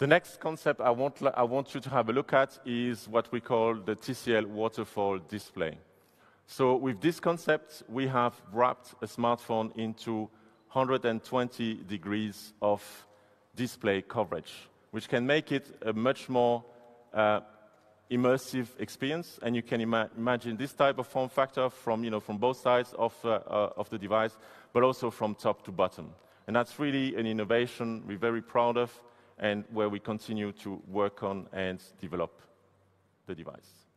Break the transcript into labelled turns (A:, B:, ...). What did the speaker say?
A: The next concept I want, I want you to have a look at is what we call the TCL Waterfall Display. So with this concept, we have wrapped a smartphone into 120 degrees of display coverage, which can make it a much more uh, immersive experience. And you can ima imagine this type of form factor from, you know, from both sides of, uh, uh, of the device, but also from top to bottom. And that's really an innovation we're very proud of and where we continue to work on and develop the device.